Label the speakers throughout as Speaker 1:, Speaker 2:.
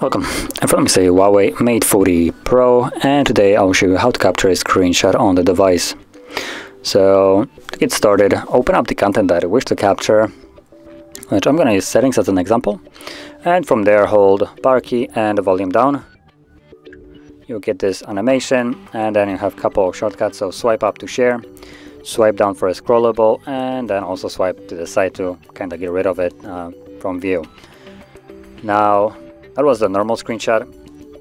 Speaker 1: Welcome, of me say Huawei Mate 40 Pro and today I'll show you how to capture a screenshot on the device. So to get started, open up the content that you wish to capture, which I'm going to use settings as an example, and from there hold power key and volume down. You'll get this animation and then you have a couple of shortcuts, so swipe up to share, swipe down for a scrollable and then also swipe to the side to kind of get rid of it uh, from view. Now that was the normal screenshot.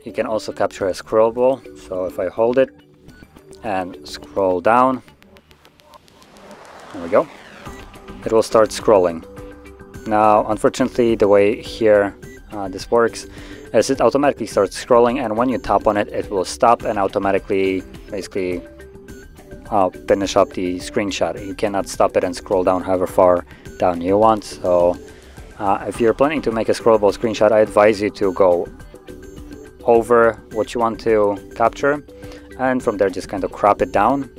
Speaker 1: You can also capture a scrollable. So if I hold it and scroll down, there we go, it will start scrolling. Now, unfortunately, the way here uh, this works is it automatically starts scrolling and when you tap on it, it will stop and automatically basically uh, finish up the screenshot. You cannot stop it and scroll down however far down you want. So uh, if you're planning to make a scrollable screenshot, I advise you to go over what you want to capture and from there just kind of crop it down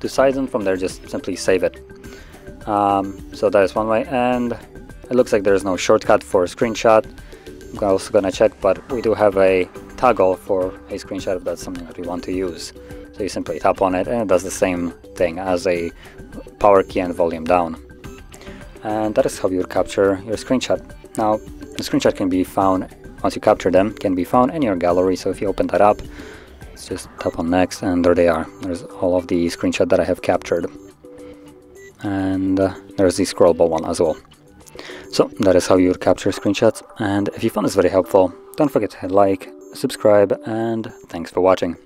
Speaker 1: to size and from there just simply save it. Um, so that is one way and it looks like there's no shortcut for screenshot. I'm also gonna check but we do have a toggle for a screenshot if that's something that we want to use. So you simply tap on it and it does the same thing as a power key and volume down. And that is how you capture your screenshot. Now the screenshot can be found once you capture them can be found in your gallery. So if you open that up let's just tap on next and there they are. There's all of the screenshot that I have captured. And uh, there's the scrollable one as well. So that is how you would capture screenshots. And if you found this very helpful don't forget to hit like subscribe and thanks for watching